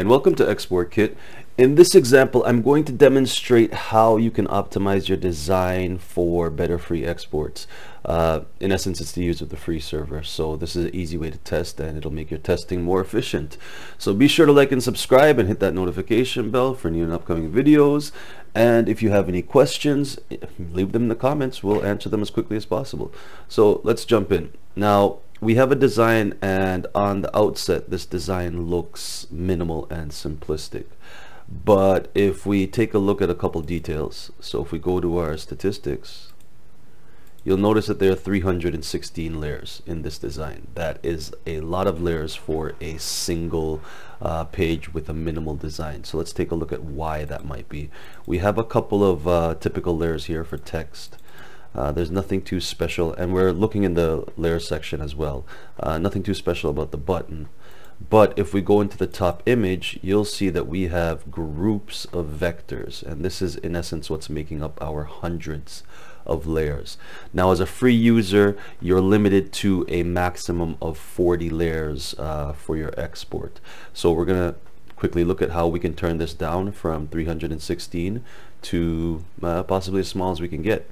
Hi and welcome to Export Kit. In this example I'm going to demonstrate how you can optimize your design for better free exports. Uh, in essence it's the use of the free server so this is an easy way to test and it'll make your testing more efficient. So be sure to like and subscribe and hit that notification bell for new and upcoming videos and if you have any questions leave them in the comments we'll answer them as quickly as possible. So let's jump in. Now we have a design and on the outset this design looks minimal and simplistic. But if we take a look at a couple details so if we go to our statistics you'll notice that there are 316 layers in this design. That is a lot of layers for a single uh, page with a minimal design. So let's take a look at why that might be. We have a couple of uh, typical layers here for text uh, there's nothing too special and we're looking in the layer section as well. Uh, nothing too special about the button. But if we go into the top image you'll see that we have groups of vectors and this is in essence what's making up our hundreds of layers. Now as a free user you're limited to a maximum of 40 layers uh, for your export. So we're gonna quickly look at how we can turn this down from 316 to uh, possibly as small as we can get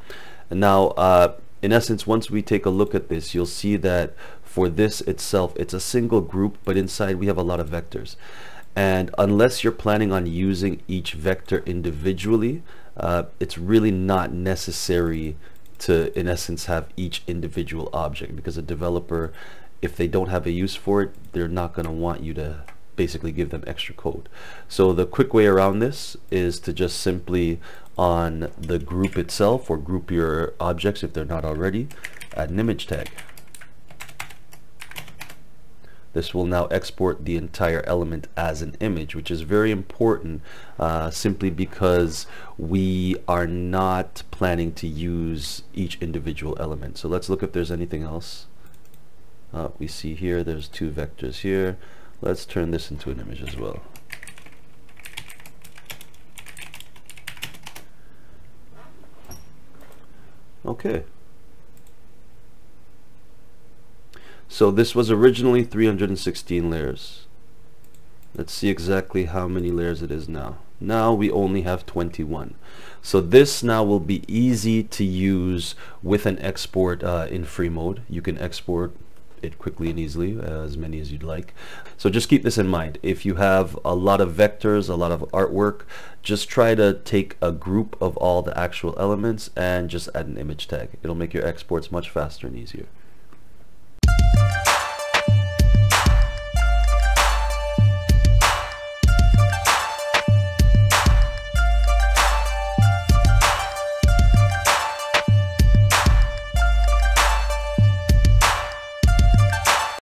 and now, uh, in essence, once we take a look at this, you'll see that for this itself, it's a single group, but inside we have a lot of vectors. And unless you're planning on using each vector individually, uh, it's really not necessary to, in essence, have each individual object because a developer, if they don't have a use for it, they're not going to want you to basically give them extra code. So the quick way around this is to just simply on the group itself or group your objects if they're not already, add an image tag. This will now export the entire element as an image, which is very important uh, simply because we are not planning to use each individual element. So let's look if there's anything else. Uh, we see here there's two vectors here. Let's turn this into an image as well. Okay. So this was originally 316 layers. Let's see exactly how many layers it is now. Now we only have 21. So this now will be easy to use with an export uh, in free mode. You can export it quickly and easily, uh, as many as you'd like. So just keep this in mind. If you have a lot of vectors, a lot of artwork, just try to take a group of all the actual elements and just add an image tag. It'll make your exports much faster and easier.